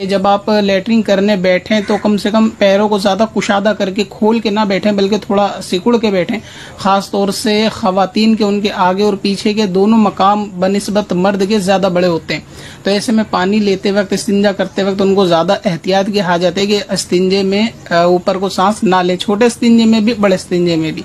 जब आप लेटरिंग करने बैठें तो कम से कम पैरों को ज़्यादा कुशादा करके खोल के ना बैठें, बल्कि थोड़ा सिकुड़ के बैठें। खास तौर से खातन के उनके आगे और पीछे के दोनों मकाम बनस्बत मर्द के ज़्यादा बड़े होते हैं। तो ऐसे में पानी लेते वक्त, इस्तिंजा करते वक्त उनको ज़्यादा एहतियात की हाजत है कि इस्तिंजे में ऊपर को सांस ना लें, छोटे इस्तिंजे में भी, बड़े इस्तिंजे में भी।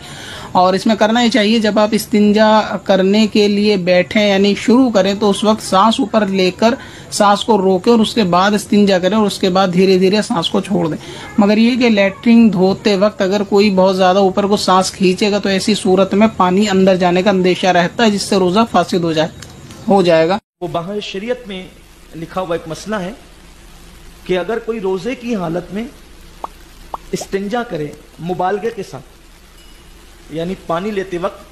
और इसमें करना ही चाहिए, जब आप इस्तिंजा करने के लिए बैठे, यानी शुरू करें तो उस वक्त सांस ऊपर लेकर सांस को रोके और उसके बाद इस्तिंजा करें और उसके बाद धीरे धीरे सांस को छोड़ दें। मगर ये कि लेटरिन धोते वक्त अगर कोई बहुत ज़्यादा ऊपर को सांस खींचेगा तो ऐसी सूरत में पानी अंदर जाने का अंदेशा रहता है, जिससे रोजा फासिद हो जाए, हो जाएगा। वो बाहर शरीयत में लिखा हुआ एक मसला है कि अगर कोई रोज़े की हालत में इस्तिंजा करे मुबालगे के साथ यानी पानी लेते वक्त,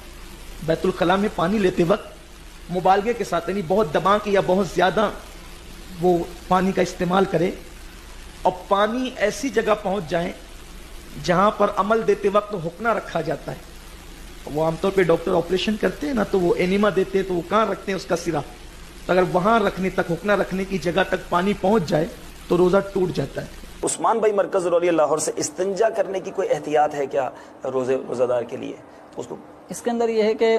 बैतुल कला में पानी लेते वक्त मुबालगे के साथ, यानी बहुत दबा के या बहुत ज़्यादा वो पानी का इस्तेमाल करे। और पानी ऐसी जगह पहुँच जाए जहाँ पर अमल देते वक्त हुक्ना रखा जाता है। वो आमतौर पे डॉक्टर ऑपरेशन करते हैं ना तो वो एनिमा देते हैं तो वो कहाँ रखते हैं उसका सिरा? तो अगर वहाँ रखने तक हुक्ना रखने की जगह तक पानी पहुँच जाए तो रोज़ा टूट जाता है। उस्मान भाई मरकज रौली लाहौर से इस्तंजा करने की कोई एहतियात है क्या रोज़े रोज़ादार के लिए? उसको इसके अंदर यह है कि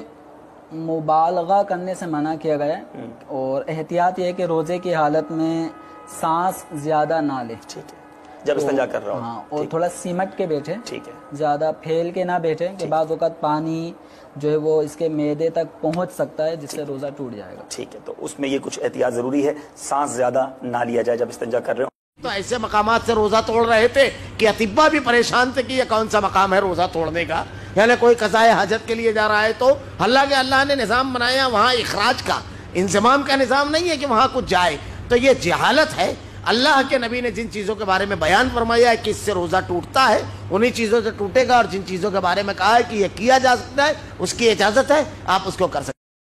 मुबालगा करने से मना किया गया है हम्म। और एहतियात यह है कि रोज़े की हालत में सांस ज़्यादा ना ले। ठीक है। जब तो, इस्तंजा कर रहा हूँ। हाँ और थोड़ा सिमट के बैठे। ठीक है। ज़्यादा फैल के ना बैठे कि बाद वक़्त पानी जो है वो इसके मैदे तक पहुँच सकता है जिससे रोज़ा टूट जाएगा। ठीक है तो उसमें ये कुछ एहतियात ज़रूरी है सांस ज़्यादा ना लिया जाए जब इस्तंजा कर रहे हो। तो ऐसे मकाम से रोजा तोड़ रहे थे कि अतिब्बा भी परेशान थे कि ये कौन सा मकाम है रोजा तोड़ने का। यानी कोई कसाए हाजत के लिए जा रहा है तो अल्लाह के अल्लाह ने निज़ाम बनाया वहाँ इखराज का। इंजमाम का निज़ाम नहीं है कि वहाँ कुछ जाए। तो ये जहालत है। अल्लाह के नबी ने जिन चीज़ों के बारे में बयान फरमाया है कि इससे रोज़ा टूटता है, उन्हीं चीज़ों से टूटेगा और जिन चीज़ों के बारे में कहा है कि यह किया जा सकता है, उसकी इजाज़त है, आप उसको कर सकते